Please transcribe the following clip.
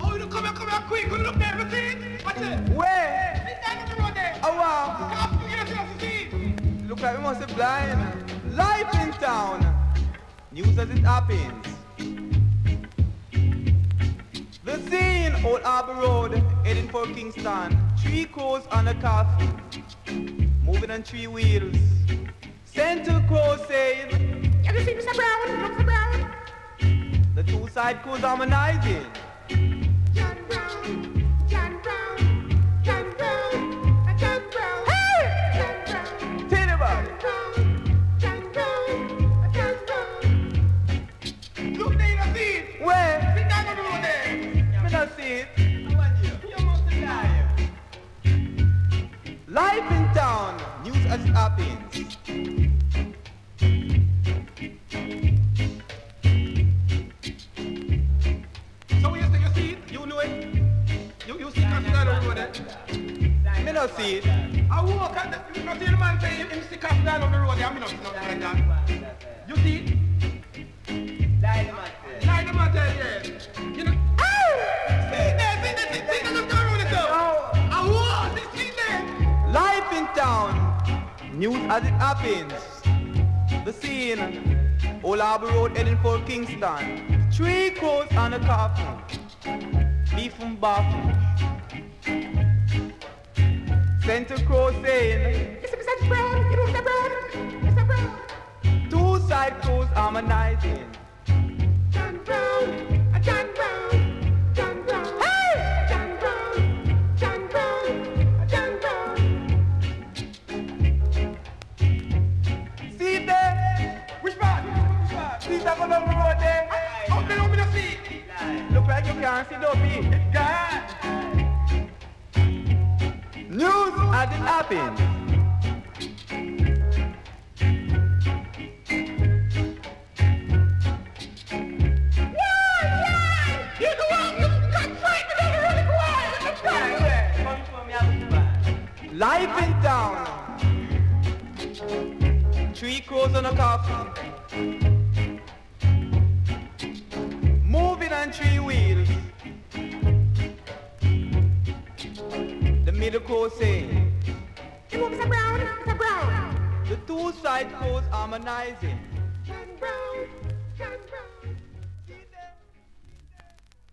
Oh, you come here, come here quick. You look there, you see it? Watch it. Where? Down on the road there. Oh wow. Come up, you see. Look like we must be blind. Life in town. News as it happens. The scene, Old Harbour Road, heading for Kingston. Three crows on a coffin, moving on three wheels. Center crow saying, You can see Mr. Brown, Mr. Brown. the two side crows harmonizing. Life in town, news as it happens. So you see, you see it? You know it? You, you see the road there? Me not see it. I walk at the, you know, see the man say him up down on the road I mean not see nothing like that. News as it happens. The scene, Old Harbour Road heading for Kingston. Three crows on a coffin, beef from Baffin. Center crow saying, can't fight me down the road, go on. Life in town. Three crows on a coffin. Moving on three wheels. Middle crow saying, You know Mr. Brown, Mr. Brown. the two side crows harmonizing.